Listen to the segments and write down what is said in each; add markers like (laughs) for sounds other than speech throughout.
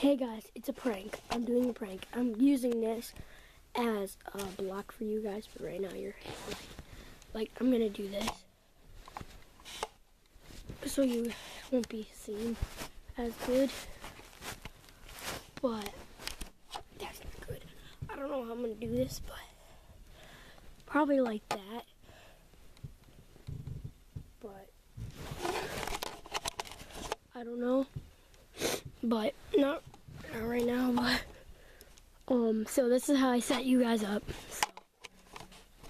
guys, it's a prank. I'm doing a prank. I'm using this as a block for you guys, but right now you're like, like I'm gonna do this so you won't be seen as good. But that's not good. I don't know how I'm gonna do this, but probably like that. But I don't know. But not, not right now, (laughs) but um so this is how I set you guys up. So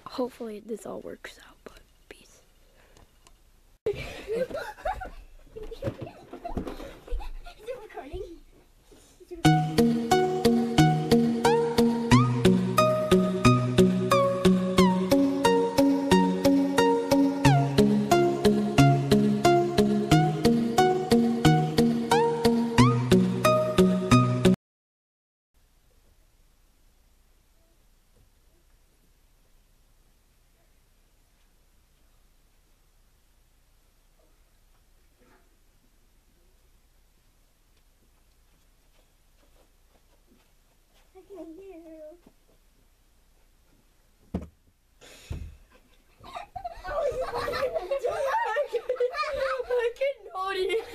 hopefully this all works out, but peace. (laughs) I can hold naughty!